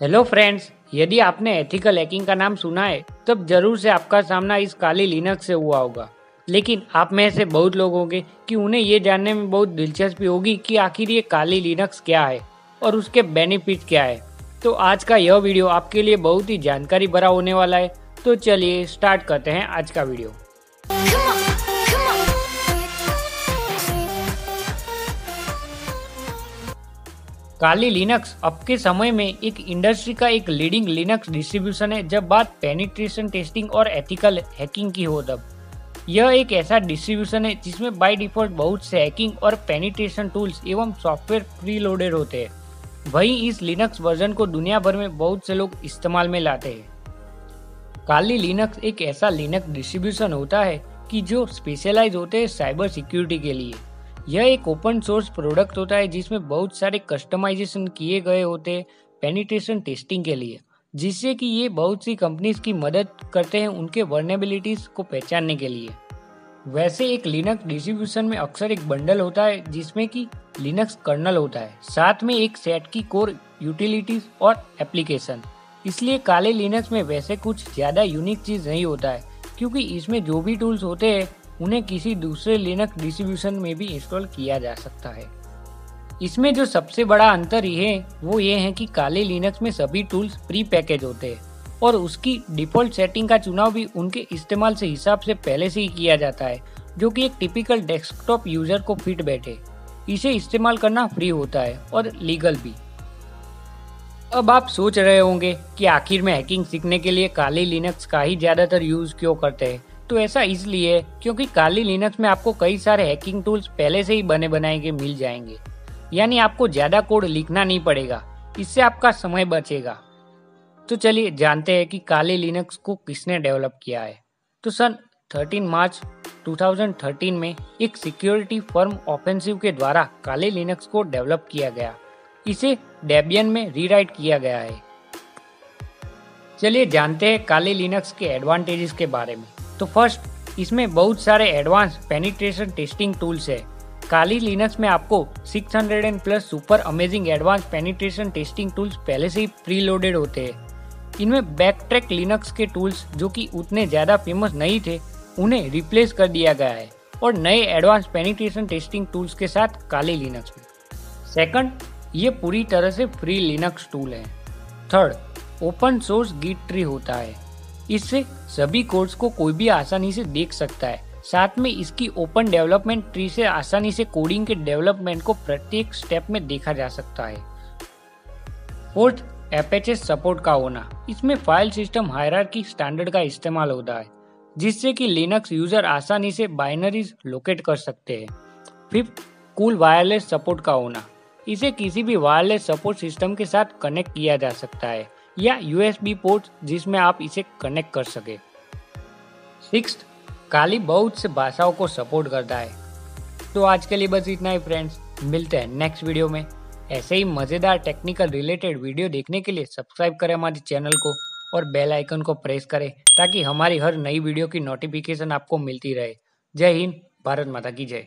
Hello friends यदि आपने ethical hacking का नाम सुना है, तब ज़रूर से आपका सामना इस काली लिनक्स से हुआ होगा। लेकिन आप में से बहुत लोग होंगे कि उन्हें ये जानने में बहुत दिलचस्पी होगी कि आखिर ये काली लिनक्स क्या है और उसके बेनिफिट क्या है। तो आज का यह वीडियो आपके लिए बहुत ही जानकारी भरा होने वाला है। तो चलिए स्टार्ट करते हैं आज का वीडियो। काली लिनक्स अब के समय में एक इंडस्ट्री का एक लीडिंग लिनक्स डिस्ट्रीब्यूशन है, जब बात पेनिट्रेशन टेस्टिंग और एथिकल हैकिंग की हो तब। यह एक ऐसा डिस्ट्रीब्यूशन है, जिसमें बाय डिफ़ॉल्ट बहुत से हैकिंग और पेनिट्रेशन टूल्स एवं सॉफ्टवेयर प्री लोडेड होते हैं। वहीं इस लिनक्स वर्जन को दुनिया भर में बहुत से लोग इस्तेमाल में लाते हैं। काली लिनक्स एक ऐसा लिनक्स डिस्ट्रीब्यूशन होता है कि जो स्पेशलाइज होते हैं साइबर सिक्योरिटी के लिए। यह एक ओपन सोर्स प्रोडक्ट होता है जिसमें बहुत सारे कस्टमाइजेशन किए गए होते हैं पेनिट्रेशन टेस्टिंग के लिए, जिससे कि ये बहुत सी कंपनीज़ की मदद करते हैं उनके वर्नेबिलिटीज को पहचानने के लिए। वैसे एक लिनक्स डिस्ट्रीब्यूशन में अक्सर एक बंडल होता है, जिसमें कि लिनक्स कर्नल होता है। साथ में एक सेट की कोर यूटिलिटीज और एप्लीकेशन इसलिए काले लिनक्स में वैसे कुछ ज़्यादा यूनिक चीज़ नहीं होता है, क्योंकि इसमें जो भी टूल्स होते हैं उन्हें किसी दूसरे लिनक्स डिस्ट्रीब्यूशन में भी इंस्टॉल किया जा सकता है। इसमें जो सबसे बड़ा अंतर ये है वो ये है कि काले लिनक्स में सभी टूल्स प्री पैकेज होते हैं और उसकी डिफ़ॉल्ट सेटिंग का चुनाव भी उनके इस्तेमाल से हिसाब से पहले से ही किया जाता है, जो कि एक टिपिकल डेस्कटॉप यूज़र को फिट बैठे। इसे इस्तेमाल करना फ्री होता है और लीगल भी। अब आप सोच रहे होंगे कि आखिर में हैकिंग सीखने के लिए काले लिनक्स का ही ज़्यादातर यूज़ क्यों करते हैं? तो ऐसा इसलिए क्योंकि काली लिनक्स में आपको कई सारे हैकिंग टूल्स पहले से ही बने बनाए के मिल जाएँगे। यानी आपको ज़्यादा कोड लिखना नहीं पड़ेगा। इससे आपका समय बचेगा। तो चलिए जानते हैं कि काले लिनक्स को किसने डेवलप किया है। तो सन 13 मार्च 2013 में एक सिक्योरिटी फर्म ऑफेंसिव के द्वारा काले लिनक्स को डेवलप किया गया। इसे डेबियन में रीराइट किया गया है। चलिए जानते हैं काले लिनक्स के एडवांटेजेस के बारे में। तो फ़र्स्ट इसमें बहुत सारे एडवांस पेनिट्रेशन टेस्टिंग टूल्स है। काली लिनक्स में आपको 600 and plus super amazing advance penetration testing tools पहले से ही प्री लोडेड होते हैं। इनमें बैकट्रैक लिनक्स के टूल्स जो कि उतने ज़्यादा फ़ेमस नहीं थे, उन्हें रिप्लेस कर दिया गया है और नए एडवांस पेनिट्रेशन टेस्टिंग टूल्स के साथ काली लिनक्स में। सेकंड ये पूरी तरह से फ्री लिनक्स टूल है। Third open source git tree होता है। इससे सभी कोड्स को कोई भी आसानी से देख सकता है। साथ में इसकी ओपन डेवलपमेंट ट्री से आसानी से कोडिंग के डेवलपमेंट को प्रत्येक स्टेप में देखा जा सकता है। फोर्थ एपएचएस सपोर्ट का होना। इसमें फ़ाइल सिस्टम हायरार्की स्टैंडर्ड का इस्तेमाल होता है, जिससे कि लिनक्स यूज़र आसानी से बाइनरीज लोकेट कर सकते हैं। फिफ्थ कूल वायरलेस सपोर्ट का होना। इसे किसी भी वायरलेस सपोर्ट सिस्टम के साथ कनेक्ट किया जा सकता है। या यूएसबी पोर्ट जिसमें आप इसे कनेक्ट कर सके। सिक्स काली बहुत से भाषाओं को सपोर्ट करता है। तो आज के लिए बस इतना ही फ्रेंड्स मिलते हैं नेक्स्ट वीडियो में। ऐसे ही मज़ेदार टेक्निकल रिलेटेड वीडियो देखने के लिए सब्सक्राइब करें हमारे चैनल को और बेल आइकन को प्रेस करें ताकि हमारी हर नई वीडियो की नोटिफिकेशन आपको मिलती रहे। जय हिंद, भारत माता की जय।